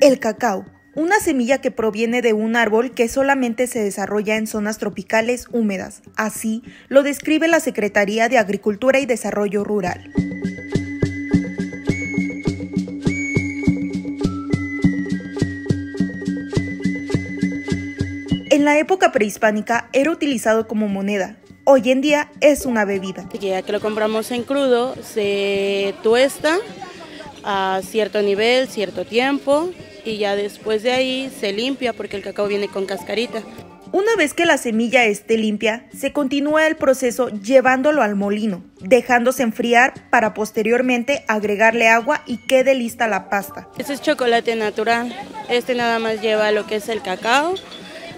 El cacao, una semilla que proviene de un árbol que solamente se desarrolla en zonas tropicales húmedas. Así lo describe la Secretaría de Agricultura y Desarrollo Rural. En la época prehispánica era utilizado como moneda. Hoy en día es una bebida. Ya que lo compramos en crudo, se tuesta a cierto nivel, cierto tiempo y ya después de ahí se limpia porque el cacao viene con cascarita. Una vez que la semilla esté limpia, se continúa el proceso llevándolo al molino, dejándose enfriar para posteriormente agregarle agua y quede lista la pasta. Este es chocolate natural. Este nada más lleva lo que es el cacao,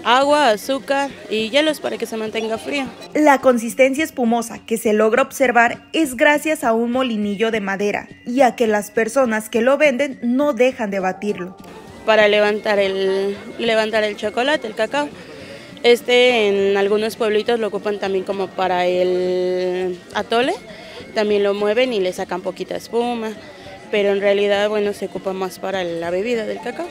agua, azúcar y hielos para que se mantenga frío. La consistencia espumosa que se logra observar es gracias a un molinillo de madera y a que las personas que lo venden no dejan de batirlo. Para levantar el, levantar el chocolate, el cacao. Este en algunos pueblitos lo ocupan también como para el atole, también lo mueven y le sacan poquita espuma, pero en realidad bueno se ocupa más para la bebida del cacao.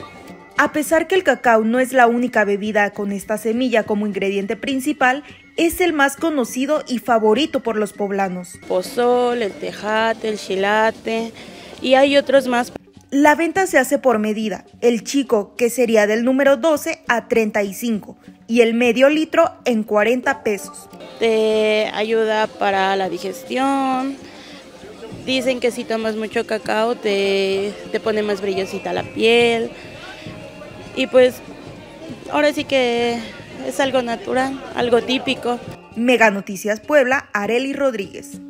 A pesar que el cacao no es la única bebida con esta semilla como ingrediente principal, es el más conocido y favorito por los poblanos. Pozol, el tejate, el chilate y hay otros más. La venta se hace por medida, el chico que sería del número 12 a 35 y el medio litro en 40 pesos. Te ayuda para la digestión. Dicen que si tomas mucho cacao te, te pone más brillosita la piel. Y pues ahora sí que es algo natural, algo típico. Mega Noticias Puebla, Areli Rodríguez.